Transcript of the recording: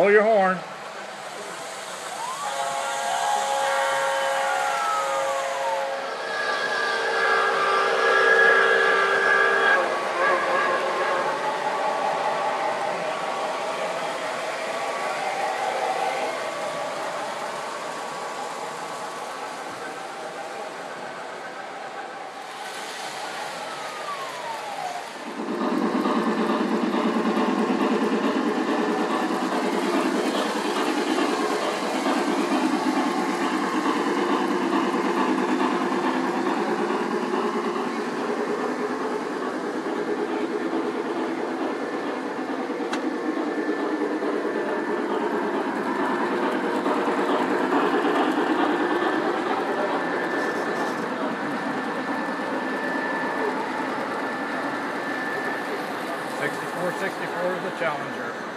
blow your horn. Sixty-four, sixty-four is the Challenger.